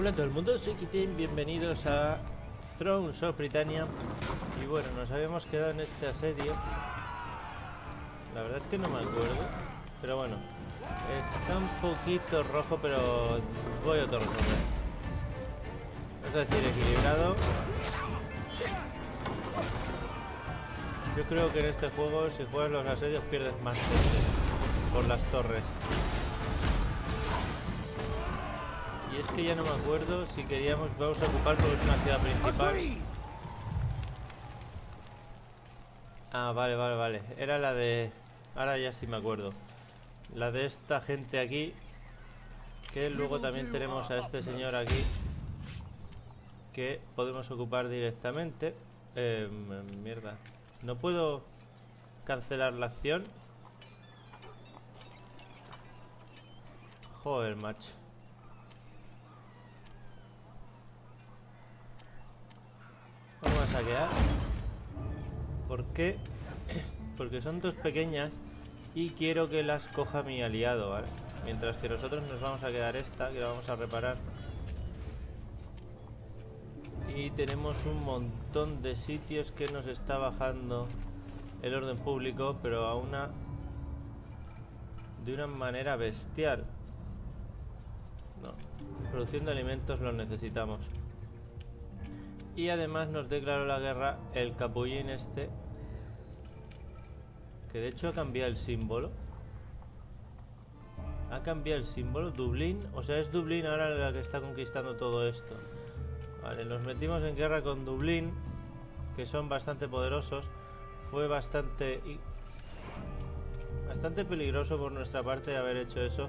Hola a todo el mundo, soy Kitin, bienvenidos a Thrones of Britannia. Y bueno, nos habíamos quedado en este asedio La verdad es que no me acuerdo Pero bueno, está un poquito rojo, pero voy a auto resolver Vamos a decir equilibrado. Yo creo que en este juego, si juegas los asedios, pierdes más por las torres es que ya no me acuerdo si queríamos... Vamos a ocupar porque es una ciudad principal. Ah, vale, vale, vale. Era la de... Ahora ya sí me acuerdo. La de esta gente aquí. Que luego también tenemos a este señor aquí. Que podemos ocupar directamente. Eh, mierda. No puedo cancelar la acción. Joder, macho. Vamos a saquear. ¿Por qué? Porque son dos pequeñas y quiero que las coja mi aliado, ¿vale? Mientras que nosotros nos vamos a quedar esta, que la vamos a reparar. Y tenemos un montón de sitios que nos está bajando el orden público, pero a una... De una manera bestial. No, produciendo alimentos lo necesitamos. Y además nos declaró la guerra el capullín este. Que de hecho ha cambiado el símbolo. Ha cambiado el símbolo. Dublín. O sea, es Dublín ahora la que está conquistando todo esto. Vale, nos metimos en guerra con Dublín. Que son bastante poderosos. Fue bastante... Bastante peligroso por nuestra parte haber hecho eso.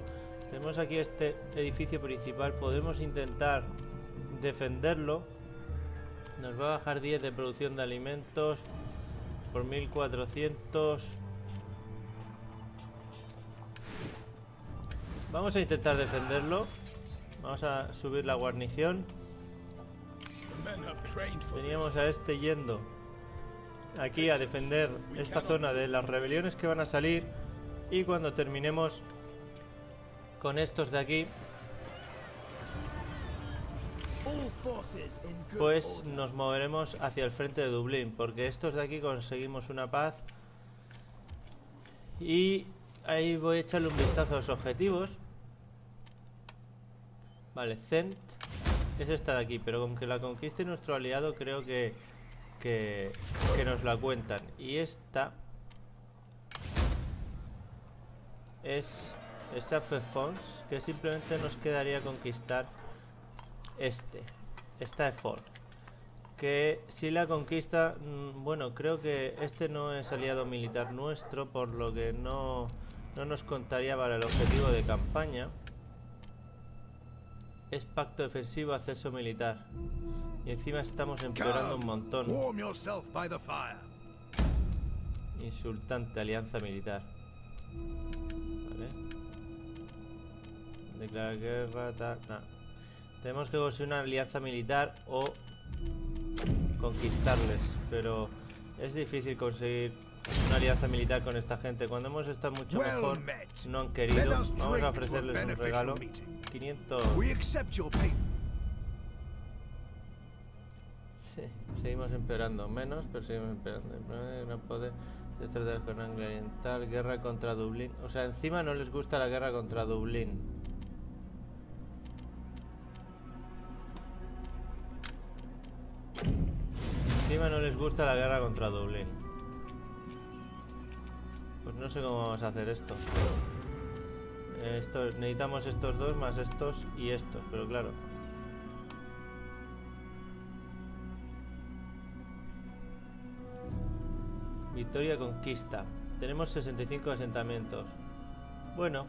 Tenemos aquí este edificio principal. Podemos intentar defenderlo nos va a bajar 10 de producción de alimentos por 1400. Vamos a intentar defenderlo. Vamos a subir la guarnición. Teníamos a este yendo aquí a defender esta zona de las rebeliones que van a salir. Y cuando terminemos con estos de aquí, pues nos moveremos hacia el frente de Dublín, porque estos de aquí conseguimos una paz. Y ahí voy a echarle un vistazo a los objetivos. Vale, Cent es esta de aquí, pero con que la conquiste nuestro aliado creo que, que, nos la cuentan. Y esta es esta Fons, que simplemente nos quedaría conquistar este. Esta es Ford. Que si la conquista, mm, bueno, creo que este no es aliado militar nuestro, por lo que no, no nos contaría para el objetivo de campaña. Es pacto defensivo, acceso militar. Y encima estamos empeorando un montón. Insultante alianza militar. Vale. Declarar guerra, tal. Tenemos que conseguir una alianza militar o conquistarles, pero es difícil conseguir una alianza militar con esta gente. Cuando hemos estado mucho mejor, no han querido. Vamos a ofrecerles un regalo. 500... Sí, seguimos empeorando. Menos, pero seguimos empeorando. No puede con Anglia Oriental, guerra contra Dublín. O sea, encima no les gusta la guerra contra Dublín. No les gusta la guerra contra Dublín. Pues no sé cómo vamos a hacer esto. esto. Necesitamos estos dos más estos y estos, pero claro. Victoria conquista. Tenemos 65 asentamientos. Bueno,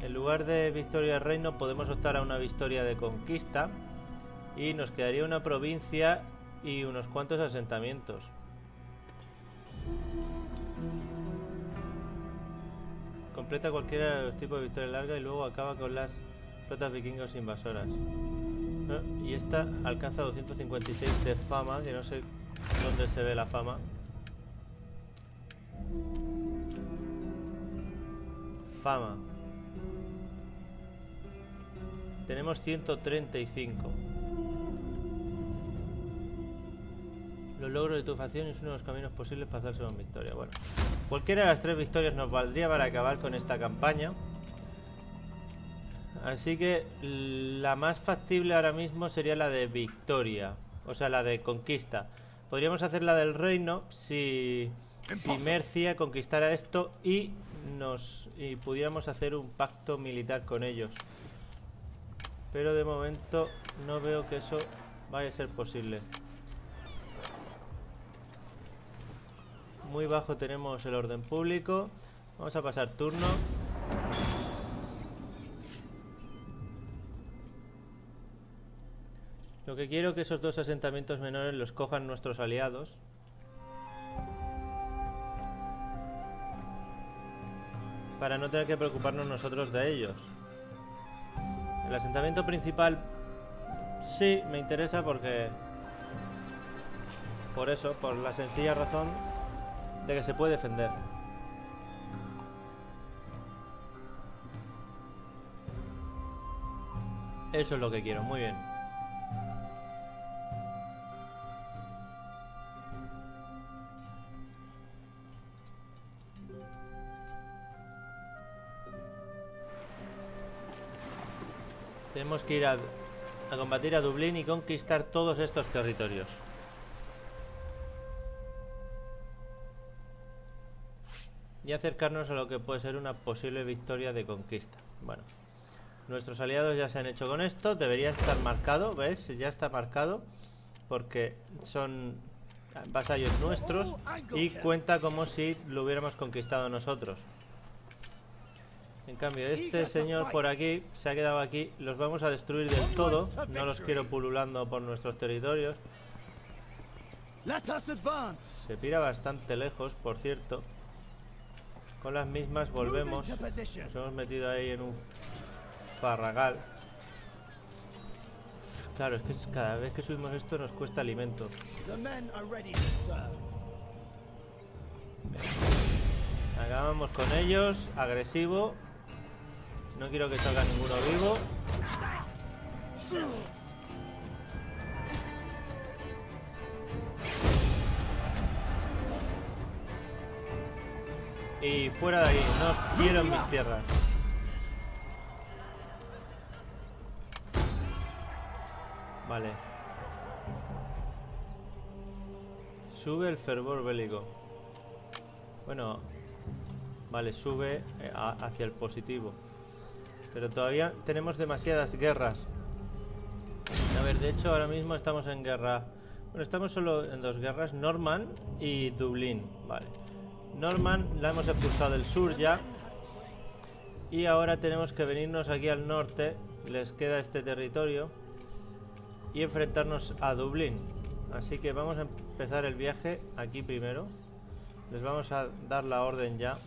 en lugar de victoria reino podemos optar a una victoria de conquista y nos quedaría una provincia y unos cuantos asentamientos. Completa cualquiera de los tipos de victoria larga y luego acaba con las flotas vikingos invasoras. Y esta alcanza 256 de fama, que no sé dónde se ve la fama. Fama. Tenemos 135. Los logros de tu facción es uno de los caminos posibles para hacerse una victoria. Bueno, cualquiera de las tres victorias nos valdría para acabar con esta campaña. Así que la más factible ahora mismo sería la de victoria. O sea, la de conquista. Podríamos hacer la del reino si, si Mercia conquistara esto y nos y pudiéramos hacer un pacto militar con ellos. Pero de momento no veo que eso vaya a ser posible. Muy bajo tenemos el orden público. Vamos a pasar turno. Lo que quiero que esos dos asentamientos menores los cojan nuestros aliados. Para no tener que preocuparnos nosotros de ellos. El asentamiento principal sí me interesa porque... Por eso, por la sencilla razón de que se puede defender. Eso es lo que quiero, muy bien. Tenemos que ir a, combatir a Dublín y conquistar todos estos territorios. Y acercarnos a lo que puede ser una posible victoria de conquista. Bueno, nuestros aliados ya se han hecho con esto. Debería estar marcado, ¿ves? Ya está marcado. Porque son vasallos nuestros y cuenta como si lo hubiéramos conquistado nosotros. En cambio, este señor por aquí se ha quedado aquí. Los vamos a destruir del todo. No los quiero pululando por nuestros territorios. Se pira bastante lejos, por cierto. Con las mismas volvemos. Nos hemos metido ahí en un farragal. Claro, es que cada vez que subimos esto nos cuesta alimento. Acabamos con ellos, agresivo. No quiero que salga ninguno vivo. Y fuera de ahí, no quiero mis tierras. Vale. Sube el fervor bélico. Bueno, vale, sube eh, hacia el positivo. Pero todavía tenemos demasiadas guerras. A ver, de hecho ahora mismo estamos en guerra... Bueno, estamos solo en dos guerras, Norman y Dublín. Vale. Norman la hemos expulsado del sur ya. Y ahora tenemos que venirnos aquí al norte. Les queda este territorio. Y enfrentarnos a Dublín. Así que vamos a empezar el viaje aquí primero. Les vamos a dar la orden ya.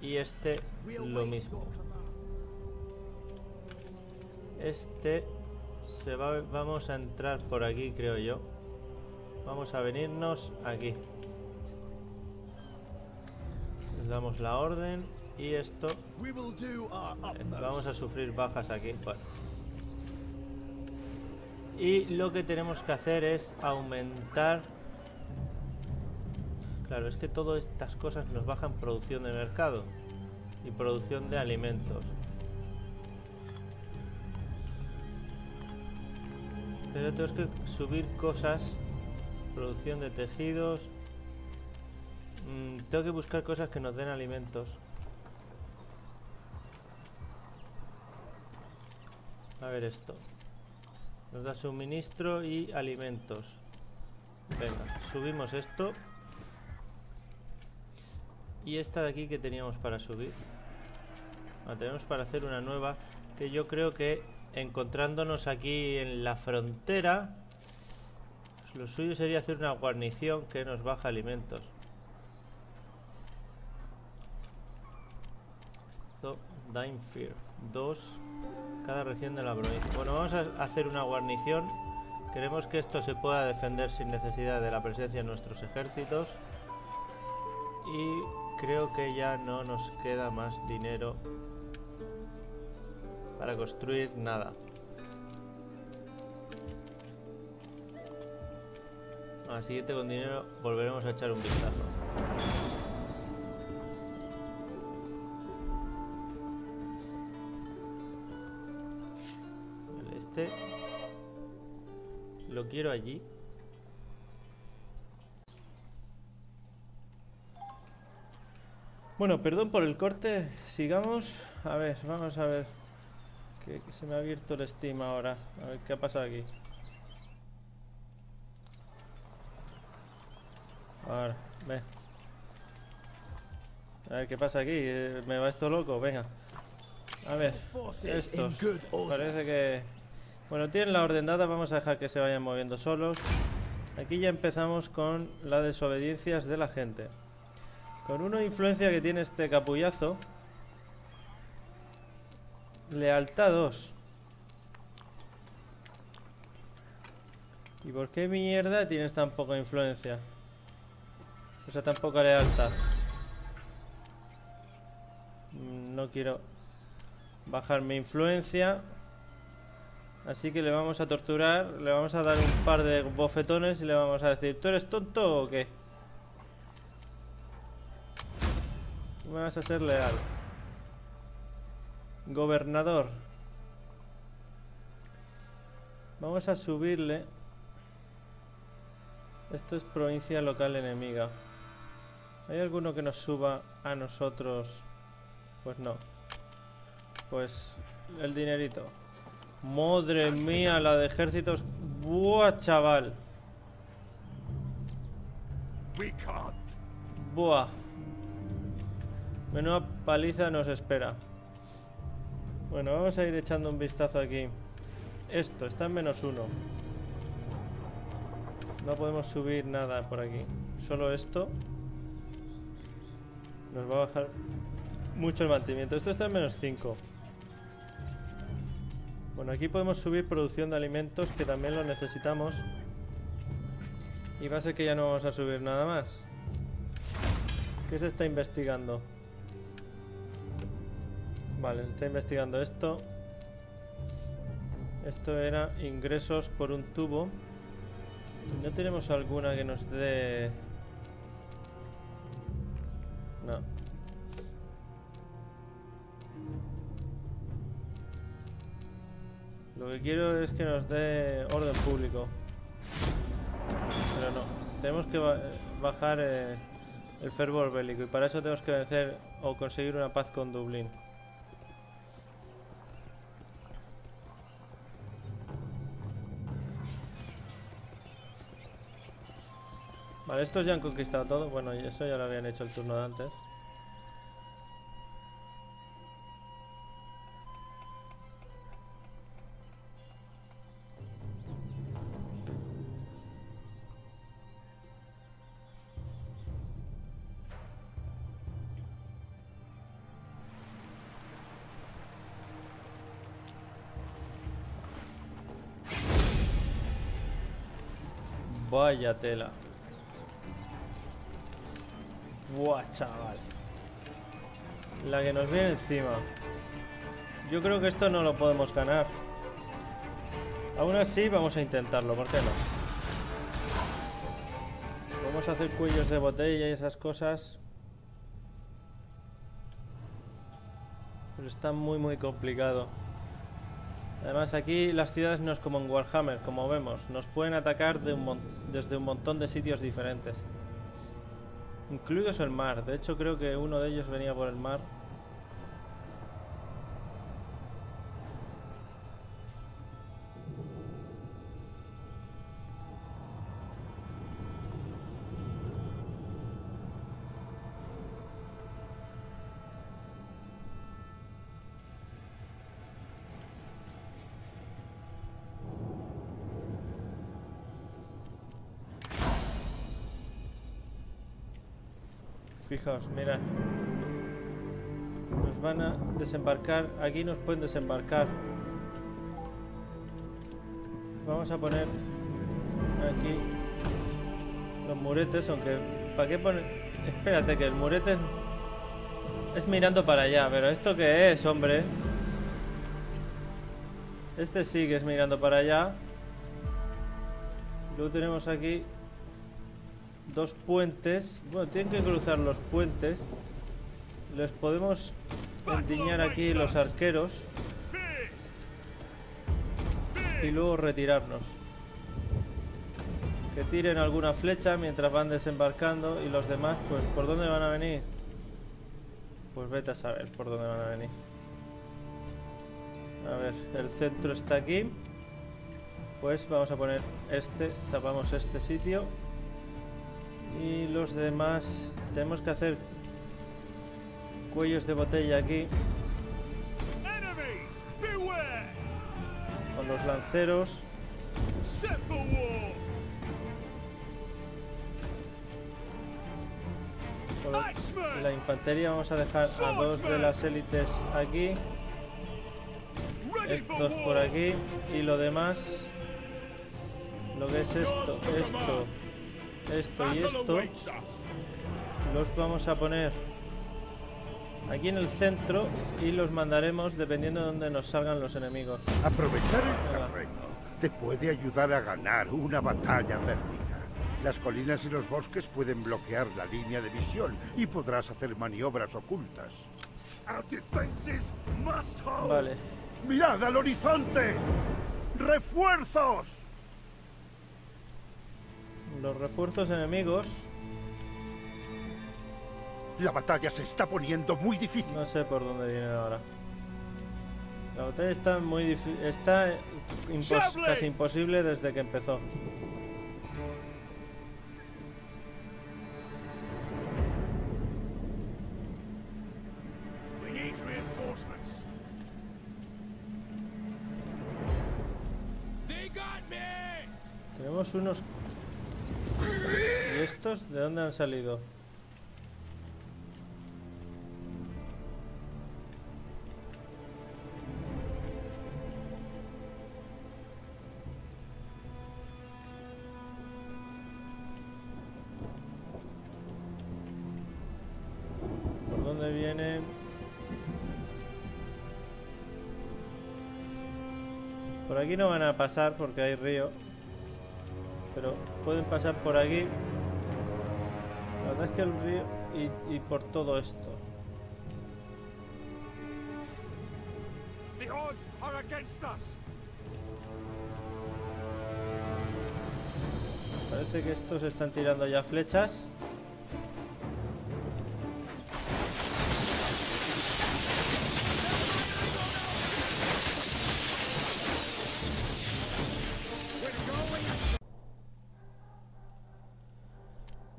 Y este lo mismo. Este se va, vamos a entrar por aquí, creo yo. Vamos a venirnos aquí. Damos la orden y esto vamos a sufrir bajas aquí. Y lo que tenemos que hacer es aumentar Claro, es que todas estas cosas nos bajan producción de mercado y producción de alimentos. Pero tenemos que subir cosas. Producción de tejidos. Mm, tengo que buscar cosas que nos den alimentos. A ver esto. Nos da suministro y alimentos. Venga, subimos esto. Y esta de aquí que teníamos para subir. La tenemos para hacer una nueva que yo creo que encontrándonos aquí en la frontera, pues lo suyo sería hacer una guarnición que nos baja alimentos. Dime Fear. Dos. Cada región de la provincia. Bueno, vamos a hacer una guarnición. Queremos que esto se pueda defender sin necesidad de la presencia de nuestros ejércitos. Y creo que ya no nos queda más dinero para construir nada. Al siguiente con dinero volveremos a echar un vistazo. Quiero allí. Bueno, perdón por el corte. Sigamos. A ver, vamos a ver. Que, que se me ha abierto el Steam ahora. A ver qué ha pasado aquí. Ahora, ve. A ver qué pasa aquí. Eh, ¿Me va esto loco? Venga. A ver, estos. Parece que... Bueno, tienen la orden dada. Vamos a dejar que se vayan moviendo solos. Aquí ya empezamos con las desobediencias de la gente. Con una influencia que tiene este capullazo. Lealtad 2. ¿Y por qué mierda tienes tan poca influencia? O sea, tan poca lealtad. Mm, no quiero bajar mi influencia. Así que le vamos a torturar, le vamos a dar un par de bofetones y le vamos a decir, ¿tú eres tonto o qué? Vas a ser leal. Gobernador. Vamos a subirle. Esto es provincia local enemiga. ¿Hay alguno que nos suba a nosotros? Pues no. Pues el dinerito. Madre mía, la de ejércitos. Buah, chaval. Buah. Menuda paliza nos espera. Bueno, vamos a ir echando un vistazo aquí. Esto, está en menos uno. No podemos subir nada por aquí. Solo esto. Nos va a bajar mucho el mantenimiento. Esto está en menos 5. Bueno, aquí podemos subir producción de alimentos, que también lo necesitamos. Y va a ser que ya no vamos a subir nada más. ¿Qué se está investigando? Vale, se está investigando esto. Esto era ingresos por un tubo. ¿No tenemos alguna que nos dé...? Que quiero es que nos dé orden público. Pero no. Tenemos que bajar eh, el fervor bélico y para eso tenemos que vencer o conseguir una paz con Dublín. Vale, estos ya han conquistado todo. Bueno, y eso ya lo habían hecho el turno de antes. Vaya tela. Buah, chaval. La que nos viene encima. Yo creo que esto no lo podemos ganar. Aún así, vamos a intentarlo, ¿por qué no? Vamos a hacer cuellos de botella y esas cosas. Pero está muy, muy complicado. Además, aquí las ciudades no es como en Warhammer, como vemos. Nos pueden atacar desde un montón de sitios diferentes. Incluidos el mar. De hecho, creo que uno de ellos venía por el mar. Fijaos, mirad. Nos van a desembarcar. Aquí nos pueden desembarcar. Vamos a poner aquí los muretes, aunque... ¿Para qué poner...? Espérate, que el murete es mirando para allá. Pero ¿esto qué es, hombre? Este sí que es mirando para allá. Luego tenemos aquí dos puentes. Bueno, tienen que cruzar los puentes. Les podemos endiñar aquí los arqueros. Y luego retirarnos. Que tiren alguna flecha mientras van desembarcando. Y los demás, pues, ¿por dónde van a venir? Pues vete a saber por dónde van a venir. A ver, el centro está aquí. Pues vamos a poner este, tapamos este sitio. Y los demás, tenemos que hacer cuellos de botella aquí. Con los lanceros. Con la infantería vamos a dejar a dos de las élites aquí. Estos por aquí. Y lo demás lo que es esto, esto, esto y esto, los vamos a poner aquí en el centro y los mandaremos dependiendo de donde nos salgan los enemigos. Aprovechar el terreno te puede ayudar a ganar una batalla perdida. Las colinas y los bosques pueden bloquear la línea de visión y podrás hacer maniobras ocultas. Vale. ¡Mirad al horizonte! ¡Refuerzos! Los refuerzos enemigos. La batalla se está poniendo muy difícil. No sé por dónde viene ahora. La batalla está muy difícil. Está casi imposible desde que empezó. Tenemos unos ¿Y estos de dónde han salido? ¿Por dónde vienen? Por aquí no van a pasar porque hay río pero pueden pasar por aquí es que el río y, y por todo esto. Parece que estos están tirando ya flechas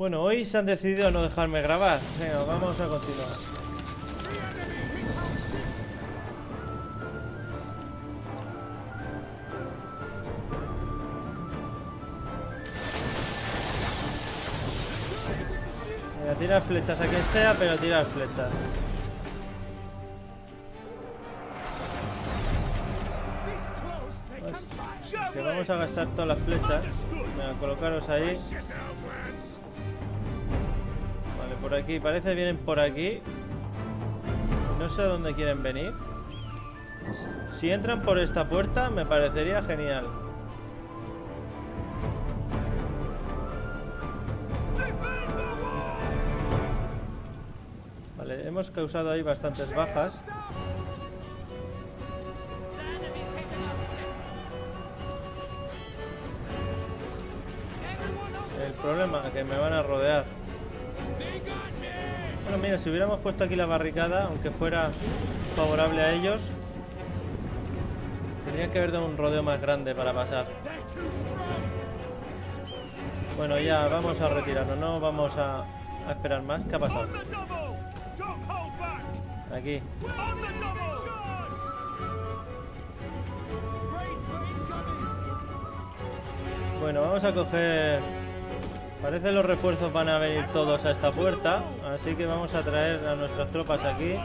Bueno, hoy se han decidido no dejarme grabar. Venga, vamos a continuar. Voy a tirar flechas a quien sea, pero tirar flechas. Pues, que vamos a gastar todas las flechas. Venga, colocaros ahí por aquí. Parece que vienen por aquí. No sé a dónde quieren venir. Si entran por esta puerta, me parecería genial. Vale, hemos causado ahí bastantes bajas. El problema es que me van a rodear. Bueno, mira, si hubiéramos puesto aquí la barricada, aunque fuera favorable a ellos, tendría que haber dado un rodeo más grande para pasar. Bueno, ya, vamos a retirarnos, no vamos a, a esperar más. ¿Qué ha pasado? Aquí. Bueno, vamos a coger Parece que los refuerzos van a venir todos a esta puerta, así que vamos a traer a nuestras tropas aquí.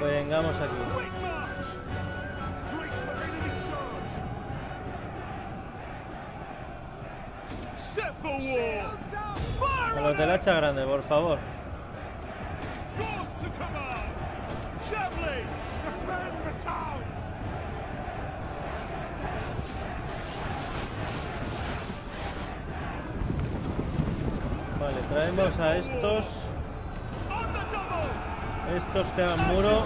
Vengamos aquí. A los del hacha grande, por favor. A estos. Estos que hagan muro.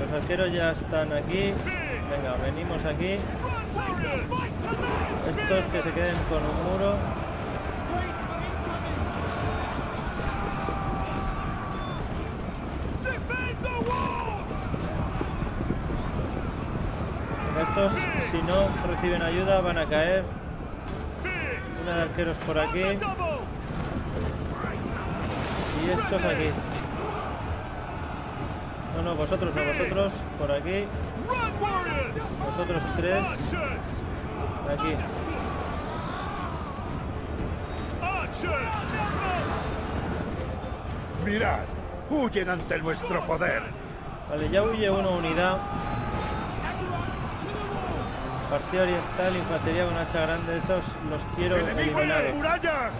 Los arqueros ya están aquí. Venga, venimos aquí. Estos que se queden con un muro. Estos, si no reciben ayuda, van a caer. Una de arqueros por aquí. Y estos aquí. No, no, vosotros no, vosotros por aquí. Vosotros tres. Aquí. Mirad, huyen ante nuestro poder. Vale, ya huye una unidad. Partido oriental, infantería con hacha grande, esos los quiero ¡Enemigo en las eliminar. murallas!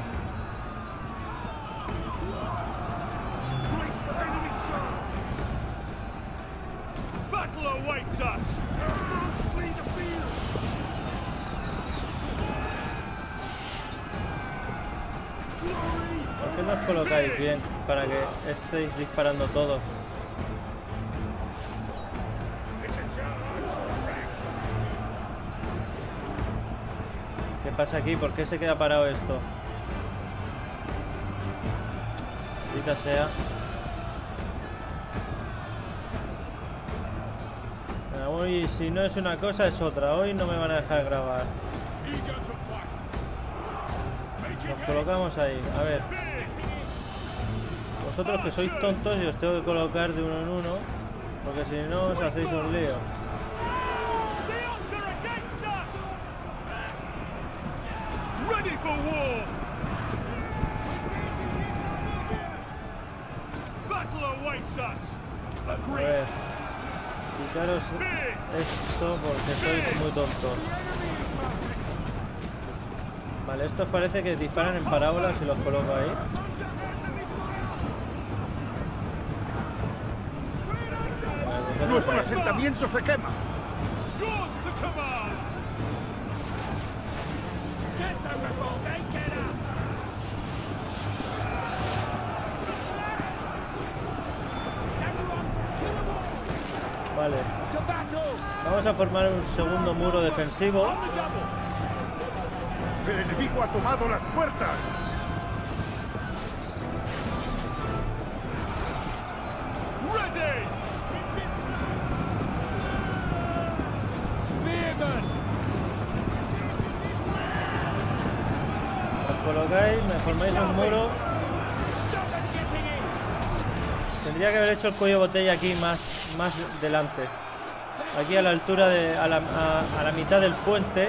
Bien para que estéis disparando todos? ¿Qué pasa aquí? ¿Por qué se queda parado esto? Maldita sea. Hoy, si no es una cosa, es otra. Hoy no me van a dejar grabar. Nos colocamos ahí. A ver. Vosotros que sois tontos y os tengo que colocar de uno en uno. Porque si no os hacéis un lío. A ver. Quitaros esto porque sois muy tontos. Vale, estos parece que disparan en parábolas y los coloco ahí. Vale, vosotros Nuestro asentamiento se quema. Vale, vamos a formar un segundo muro defensivo. El enemigo ha tomado las puertas. Os colocáis, me formáis un muro. Tendría que haber hecho el cuello botella aquí más, más delante. Aquí a la altura de. A la, a- a la mitad del puente.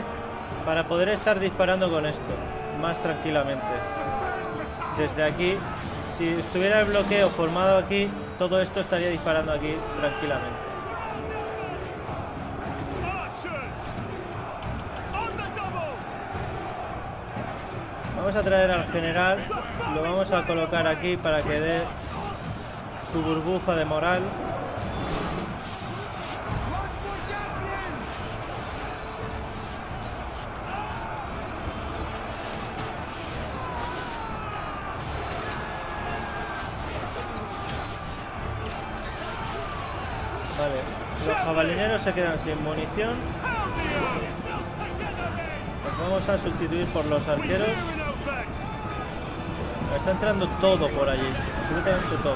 Para poder estar disparando con esto. Más tranquilamente. Desde aquí. Si estuviera el bloqueo formado aquí. Todo esto estaría disparando aquí tranquilamente. Vamos a traer al general. Lo vamos a colocar aquí para que dé su burbuja de moral. Vale, los jabalineros se quedan sin munición. Los vamos a sustituir por los arqueros. Está entrando todo por allí, absolutamente todo.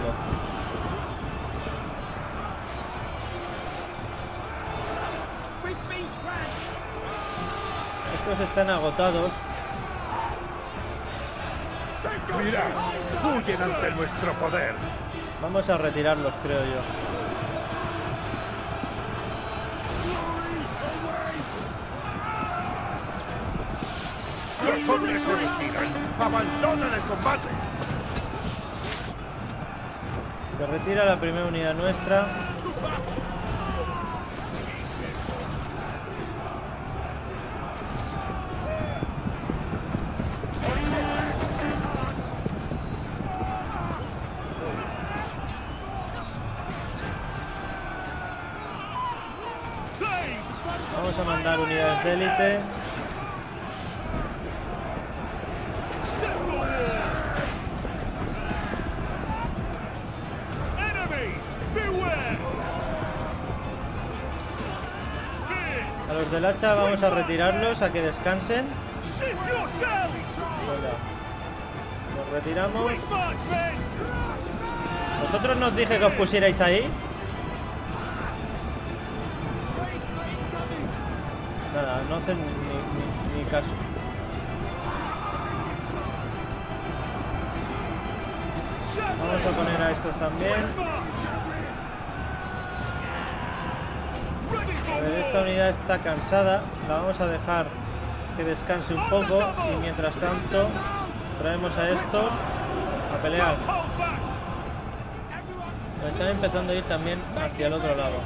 Estos están agotados. Mirad, huyen ante nuestro poder. Vamos a retirarlos, creo yo. Los hombres se retiran. Abandonan el combate. Se retira la primera unidad nuestra. Vamos a retirarlos a que descansen. Nos retiramos. ¿Vosotros nos dije que os pusierais ahí? Nada, no hacen ni- ni caso. Vamos a poner a estos también. March! Ready A for está cansada. La vamos a dejar que descanse un poco. Y mientras tanto, traemos a estos a pelear. Back! Están empezando a ir también hacia el otro lado.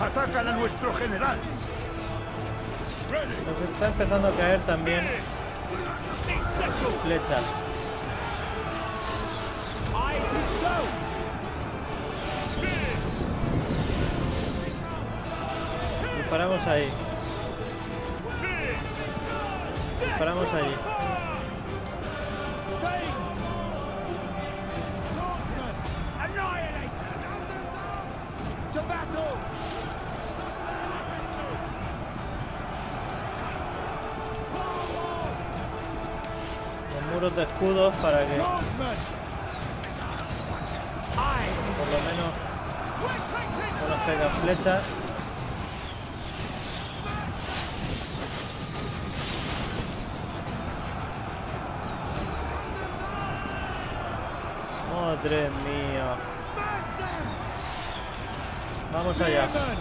¡Atacan a nuestro general! Nos está empezando a caer también flechas. Disparamos ahí. Disparamos allí. De escudos para que por lo menos no nos caigan flechas. Madre mía. Vamos allá. Spearmen!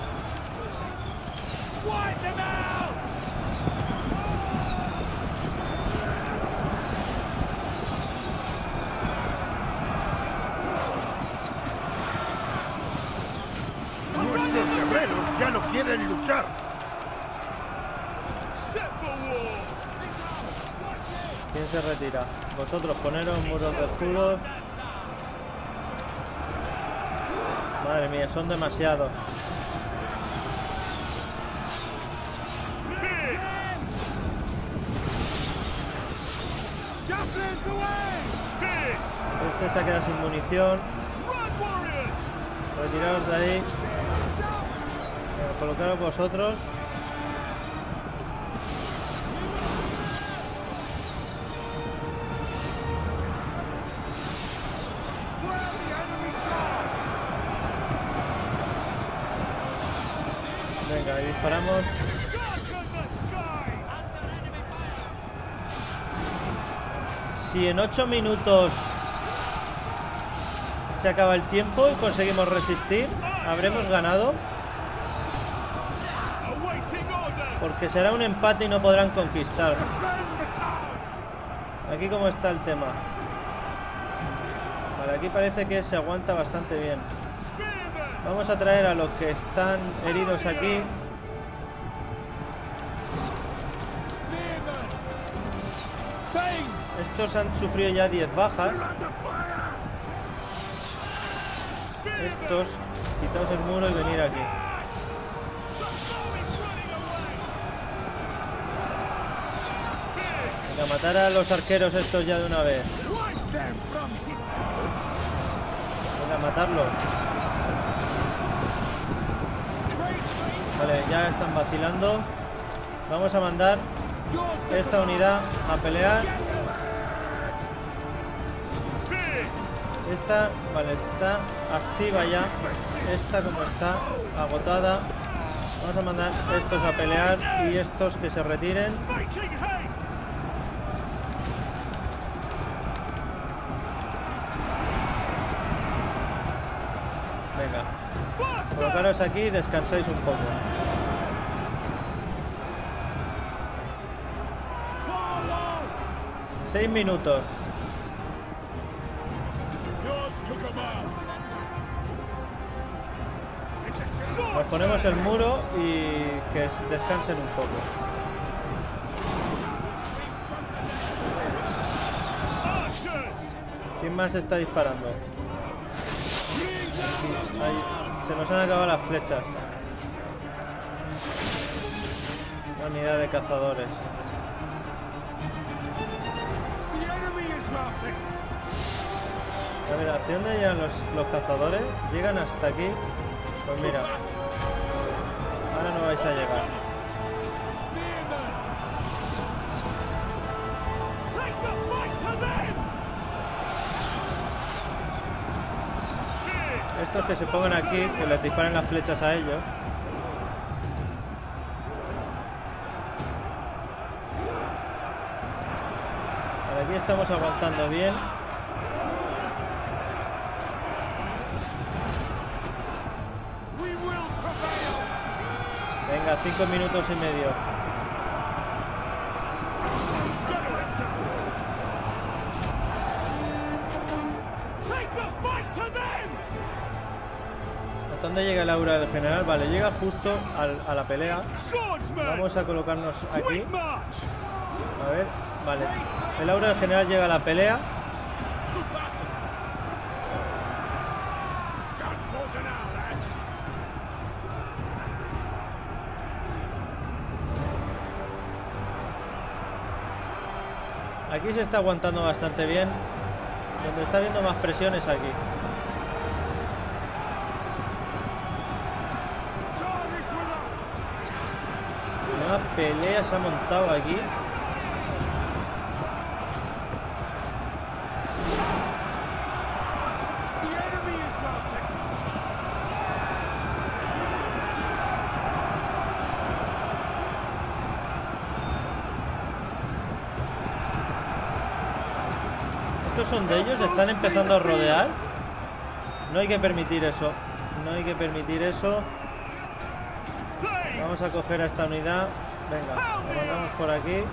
Wipe them out! ¡Nuestros guerreros ya no quieren luchar! ¿Quién se retira? Vosotros poneros muros de escudos. Madre mía, son demasiados. Este se ha quedado sin munición. Retiraos de ahí. Colocaros vosotros. Venga, y disparamos. Si en 8 minutos se acaba el tiempo y conseguimos resistir, habremos ganado. Porque será un empate y no podrán conquistar. Aquí cómo está el tema. Aquí parece que se aguanta bastante bien. Vamos a traer a los que están heridos aquí. Estos han sufrido ya 10 bajas. Estos, quitaos el muro y venir aquí. Matar a los arqueros estos ya de una vez. Venga, matarlos. Vale, ya están vacilando. Vamos a mandar esta unidad a pelear. Esta, vale, está activa ya. Esta como está agotada. Vamos a mandar estos a pelear y estos que se retiren. aquí y descansáis un poco. Seis minutos. Nos ponemos el muro y que descansen un poco. ¿Quién más está disparando? Se nos han acabado las flechas. Unidad de cazadores. The enemy is routing. A ver, ¿hacia dónde llegan los, los cazadores? ¿Llegan hasta aquí? Pues mira, ahora no vais a llegar. Que se pongan aquí, que les disparen las flechas a ellos. Aquí estamos aguantando bien. Venga, cinco minutos y medio. Dónde llega el aura del general? Vale, llega justo a la pelea. Vamos a colocarnos aquí. A ver, vale. El aura del general llega a la pelea. Aquí se está aguantando bastante bien. Donde está habiendo más presión es aquí. Una pelea se ha montado aquí. Estos son de ellos, están empezando a rodear. No hay que permitir eso. No hay que permitir eso. Vamos a coger a esta unidad. Venga, la mandamos por aquí.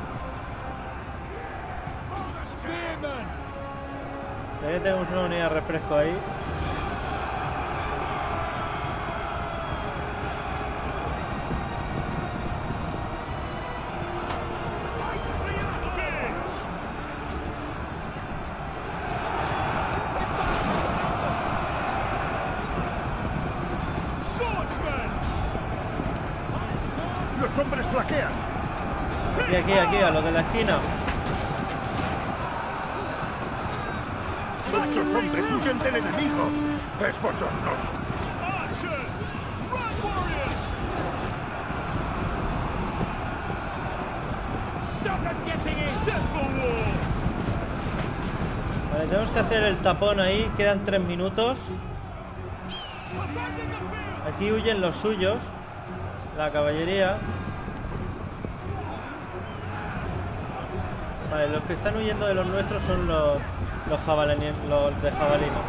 Ya tenemos una unidad de refresco ahí. Los hombres flaquean. Aquí, aquí, aquí, a los de la esquina. Nuestros hombres huyen del enemigo. Es bochornoso. Vale, tenemos que hacer el tapón ahí. Quedan tres minutos. Aquí huyen los suyos. La caballería. Vale, los que están huyendo de los nuestros son los, los, jabalini- los de jabalino.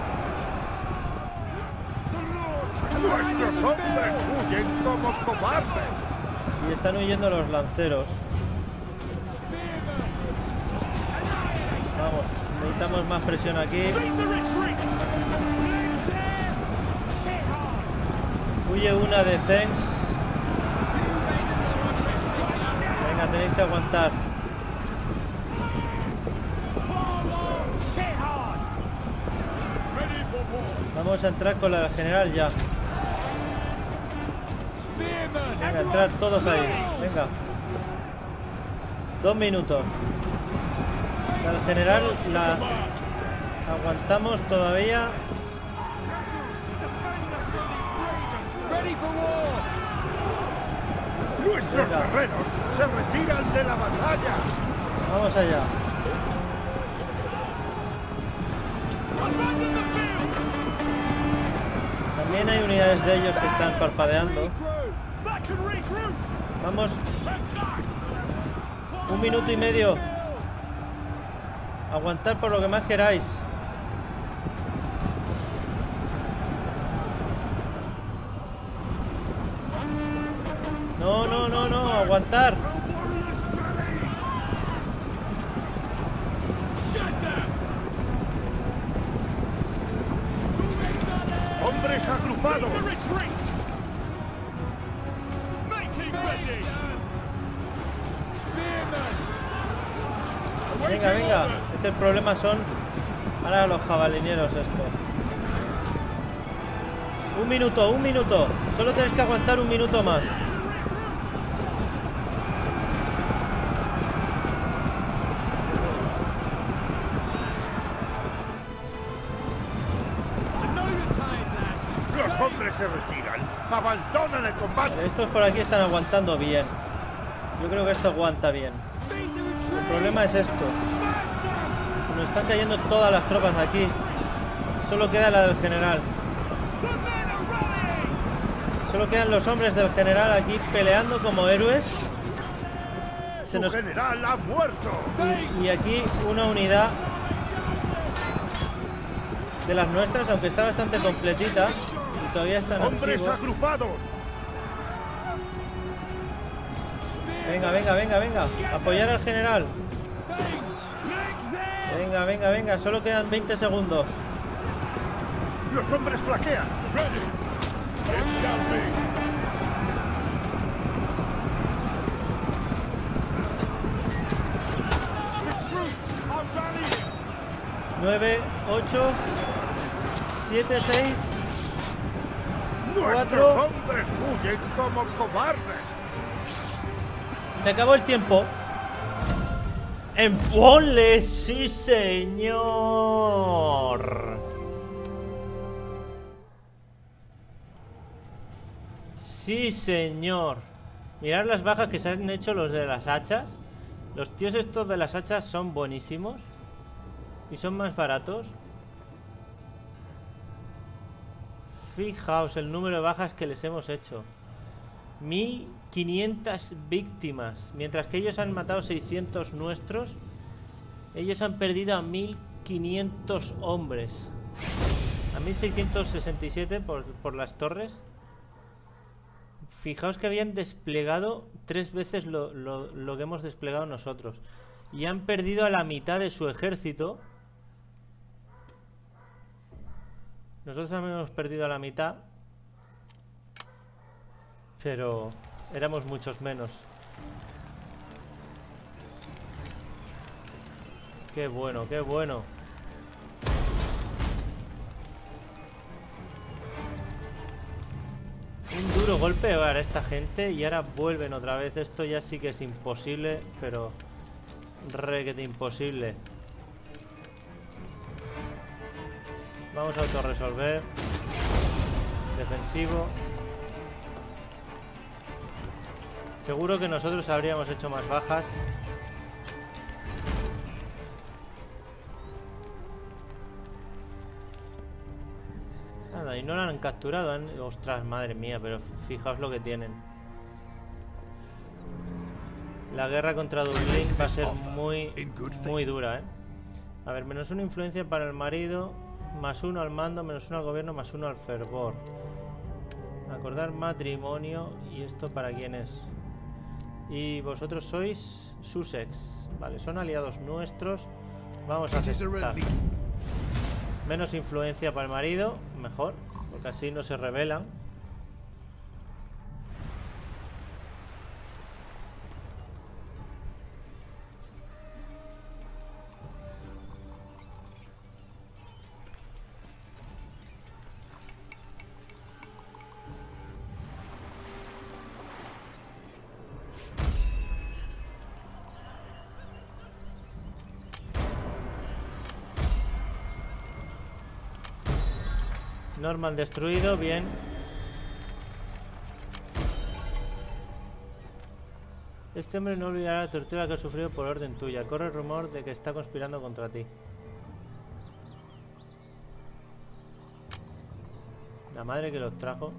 Nuestros hombres huyen como cobardes. Y están huyendo los lanceros. Vamos, necesitamos más presión aquí. Huye una de. Venga, tenéis que aguantar. Vamos a entrar con la general ya. Venga, entrar todos ahí. Venga. Dos minutos. La general la aguantamos todavía. Nuestros guerreros se retiran de la batalla. Vamos allá. También hay unidades de ellos que están parpadeando. Vamos, un minuto y medio. Aguantar por lo que más queráis. Problema son Ahora los jabalineros esto. Un minuto, un minuto. Solo tenéis que aguantar un minuto más. Los hombres se retiran. Abandonan el combate. Estos por aquí están aguantando bien. Yo creo que esto aguanta bien. El problema es esto. Nos están cayendo todas las tropas aquí. Solo queda la del general. Solo quedan los hombres del general aquí peleando como héroes. Se nos- general ha muerto. y, y aquí una unidad de las nuestras, aunque está bastante completita. Y todavía están Hombres activos. agrupados. Venga, venga, venga, venga. Apoyar al general. Venga, venga, venga. Solo quedan 20 segundos. Los hombres flaquean. Ready. It shall be. 9, 8, 7, 6. Nuestros hombres huyen como cobardes. Se acabó el tiempo. ¡Emponle! ¡Sí, señor! Sí, señor. Mirad las bajas que se han hecho los de las hachas. Los tíos estos de las hachas son buenísimos. Y son más baratos. Fijaos el número de bajas que les hemos hecho. 1500 víctimas. Mientras que ellos han matado 600 nuestros, ellos han perdido a 1500 hombres. A 1667 por, por las torres. Fijaos que habían desplegado tres veces lo, lo- lo que hemos desplegado nosotros. Y han perdido a la mitad de su ejército. Nosotros también hemos perdido a la mitad. Pero éramos muchos menos. Qué bueno, qué bueno. Un duro golpe para esta gente y ahora vuelven otra vez. Esto ya sí que es imposible, pero requete imposible. Vamos a autorresolver. Defensivo. Seguro que nosotros habríamos hecho más bajas. Nada, y no la han capturado. han- Ostras, madre mía, pero fijaos lo que tienen. La guerra contra Dublín va a ser muy, muy dura, ¿eh? A ver, menos una influencia para el marido, más uno al mando, menos uno al gobierno, más uno al fervor. Acordar matrimonio, ¿y esto para quién es? Y vosotros sois Sussex. Vale, son aliados nuestros. Vamos a aceptar. Menos influencia para el marido, mejor, porque así no se rebelan. Norman destruido, bien. Este hombre no olvidará la tortura que ha sufrido por orden tuya. Corre el rumor de que está conspirando contra ti. La madre que los trajo.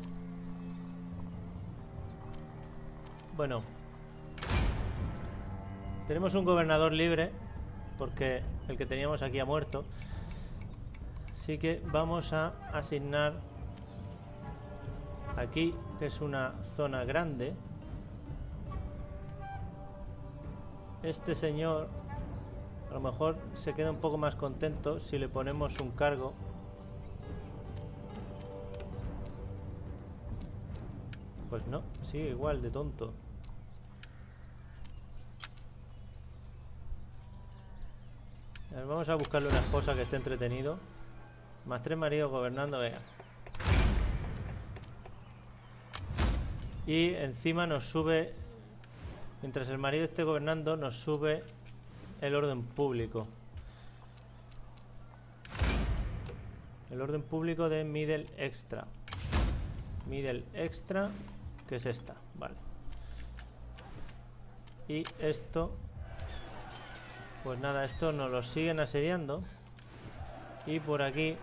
Bueno. Tenemos un gobernador libre. Porque el que teníamos aquí ha muerto. Así que vamos a asignar aquí, que es una zona grande. Este señor a lo mejor se queda un poco más contento si le ponemos un cargo. Pues no, sigue igual de tonto. Vamos a buscarle una esposa que esté entretenido. Más tres maridos gobernando, venga. Y encima nos sube, mientras el marido esté gobernando, nos sube el orden público. El orden público de Middle Extra. Middle Extra, que es esta, vale. Y esto, pues nada, esto nos lo siguen asediando. Y por aquí,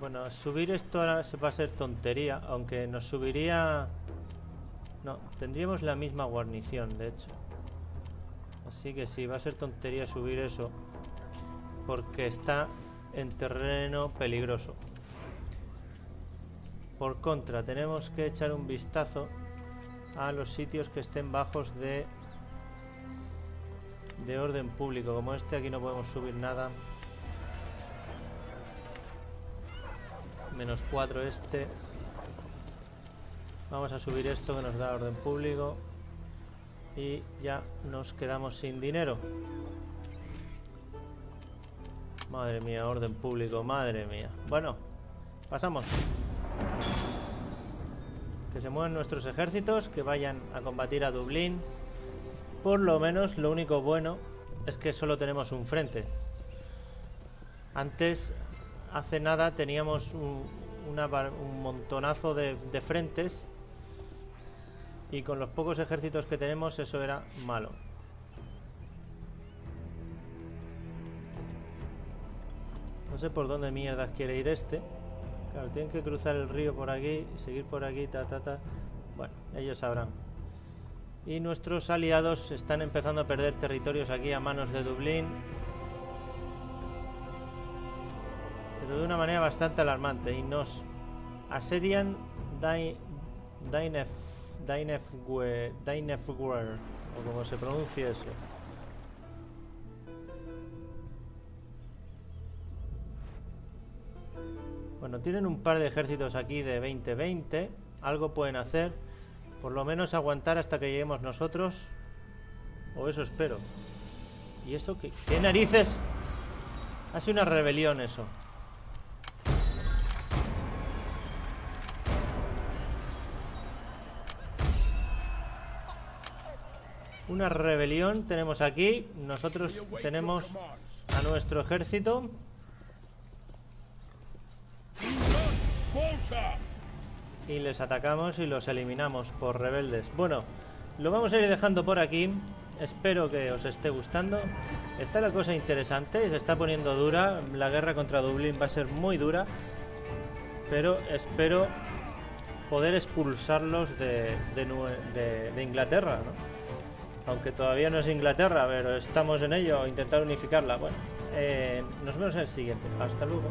bueno, subir esto ahora va a ser tontería, aunque nos subiría... No, tendríamos la misma guarnición, de hecho. Así que sí, va a ser tontería subir eso. Porque está en terreno peligroso. Por contra, tenemos que echar un vistazo a los sitios que estén bajos de de orden público. Como este aquí no podemos subir nada. Menos 4 este. Vamos a subir esto que nos da orden público. Y ya nos quedamos sin dinero. Madre mía, orden público, madre mía. Bueno, pasamos. Que se muevan nuestros ejércitos, que vayan a combatir a Dublín. Por lo menos, lo único bueno es que solo tenemos un frente. Antes, hace nada, teníamos un, una, un montonazo de, frentes y con los pocos ejércitos que tenemos eso era malo. No sé por dónde mierdas quiere ir este. Claro, tienen que cruzar el río por aquí, seguir por aquí, ta, ta, ta. Bueno, ellos sabrán. Y nuestros aliados están empezando a perder territorios aquí a manos de Dublín. De una manera bastante alarmante. Y nos asedian Dainef Dainefguer, o como se pronuncia eso. Bueno, tienen un par de ejércitos aquí de 20-20. Algo pueden hacer. Por lo menos aguantar hasta que lleguemos nosotros. O eso espero. ¿Y esto qué? ¿Qué narices? Hace una rebelión eso. Una rebelión tenemos aquí. Nosotros tenemos a nuestro ejército. Y les atacamos y los eliminamos por rebeldes. Bueno, lo vamos a ir dejando por aquí. Espero que os esté gustando. Está la cosa interesante, se está poniendo dura. La guerra contra Dublín va a ser muy dura. Pero espero poder expulsarlos de, de, de Inglaterra, ¿no? Aunque todavía no es Inglaterra, pero estamos en ello, intentar unificarla. Bueno, eh, nos vemos en el siguiente. Hasta luego.